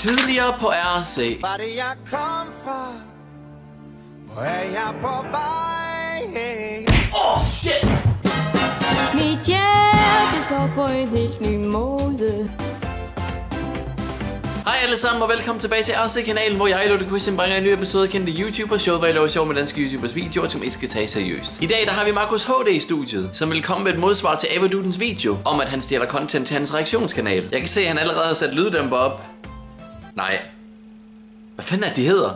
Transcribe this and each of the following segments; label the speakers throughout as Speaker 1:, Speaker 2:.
Speaker 1: Tidligere på RC.
Speaker 2: Hvor det jeg kom fra Hvor er jeg på vej
Speaker 1: Åh, oh, shit!
Speaker 3: Mit hjerte slår på en helt ny måde
Speaker 1: Hej alle sammen og velkommen tilbage til RC-kanalen, hvor jeg, Lotte Christian, bringer en ny episode af kendte YouTuber, showet, hvor jeg laver sjov med danske YouTubers videoer, som ikke skal tage seriøst. I dag der har vi Markus HD i studiet, som vil komme med et modsvar til Avadudens video, om at han stjæler content til hans reaktionskanal. Jeg kan se, at han allerede har sat lyddæmper op. Nej. Hvad fanden er det, de hedder?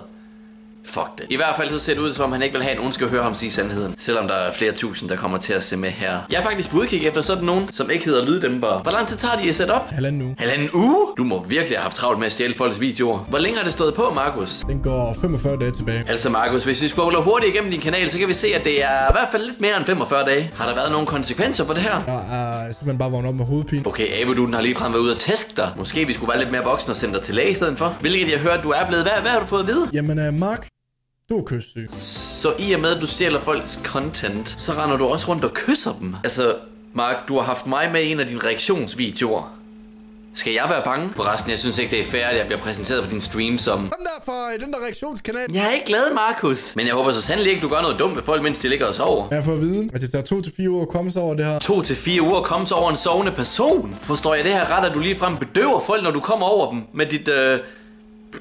Speaker 1: Fuck det. I hvert fald så ser det ud, som om han ikke vil have, at nogen skal høre ham sige sandheden. Selvom der er flere tusind, der kommer til at se med her. Jeg er faktisk på udkig efter sådan nogen, som ikke hedder lyddæmper. Hvor lang tid tager de at sætte op?
Speaker 4: Halvanden uge.
Speaker 1: Halvanden uge? Du må virkelig have haft travlt med at stjæle folks videoer. Hvor længe har det stået på, Markus?
Speaker 4: Den går 45 dage tilbage.
Speaker 1: Altså Markus, hvis vi scroller hurtigt igennem din kanal, så kan vi se, at det er i hvert fald lidt mere end 45 dage. Har der været nogle konsekvenser for det her?
Speaker 4: Jeg er simpelthen bare vågnet op med hovedpine.
Speaker 1: Okay, Abeduden har ligefrem været ude at teste dig. Måske vi skulle være lidt mere voksne og sende dig til læge i stedet for. Hvilket jeg hørte, du er blevet. Hvad, hvad har du fået at vide?
Speaker 4: Jamen, uh, Mark, du er kystsyg.
Speaker 1: Så i og med, at du stjæler folks content, så render du også rundt og kysser dem. Altså, Mark, du har haft mig med i en af dine reaktionsvideoer. Skal jeg være bange? Forresten, jeg synes ikke, det er fair, at jeg bliver præsenteret på din stream som...
Speaker 4: Kom der fra den der reaktionskanal.
Speaker 1: Jeg er ikke glad, Markus. Men jeg håber så sandelig ikke, du gør noget dumt ved folk, mens de ligger og sover.
Speaker 4: Jeg får at vide, at det tager to til fire uger at komme sig over det her.
Speaker 1: To til fire uger komme sig over en sovende person. Forstår jeg det her ret, at du ligefrem bedøver folk, når du kommer over dem med dit... Øh...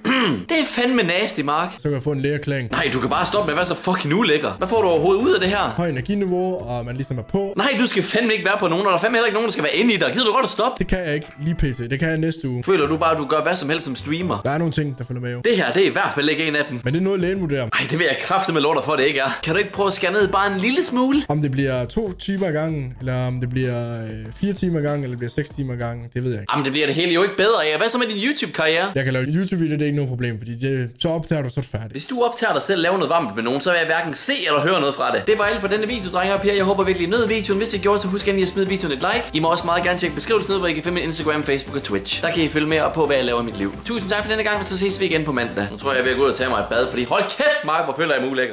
Speaker 1: det er fandme nasty, Mark.
Speaker 4: Så kan jeg få en lægerklæring.
Speaker 1: Nej, du kan bare stoppe med at være så fucking ulækker. Hvad får du overhovedet ud af det her?
Speaker 4: Høj energiniveau, og man ligesom er på.
Speaker 1: Nej, du skal fandme ikke være på nogen, og der er fandme heller ikke nogen, der skal være inde i dig. Gider du godt at stoppe?
Speaker 4: Det kan jeg ikke lige pt. Det kan jeg næste uge.
Speaker 1: Føler du bare, at du gør hvad som helst som streamer?
Speaker 4: Der er nogle ting, der følger med jo.
Speaker 1: Det her, det er i hvert fald ikke en af dem.
Speaker 4: Men det er noget, lægen vurderer.
Speaker 1: Ej, det vil jeg kraftigt med dig for, det ikke er. Kan du ikke prøve at skære ned bare en lille smule?
Speaker 4: Om det bliver to timer gangen, eller om det bliver øh, fire timer gangen, eller det bliver seks timer gangen, det ved jeg ikke.
Speaker 1: Jamen, det bliver det hele jo ikke bedre af. Hvad så med din YouTube-karriere?
Speaker 4: Jeg kan lave YouTube-video, det er ikke noget problem, fordi det, så optager du, så er det færdigt.
Speaker 1: Hvis du optager dig selv lave noget varmt med nogen, så vil jeg hverken se eller høre noget fra det. Det var alt for denne video, drenge og piger. Jeg håber virkelig, I nød videoen. Hvis I gjorde, så husk endelig at smide videoen et like. I må også meget gerne tjekke beskrivelsen ned, hvor I kan finde min Instagram, Facebook og Twitch. Der kan I følge med op på, hvad jeg laver i mit liv. Tusind tak for denne gang, og så ses vi igen på mandag. Nu tror jeg, jeg vil gå ud og tage mig et bad, fordi hold kæft, Mark, hvor føler jeg mig ulækker.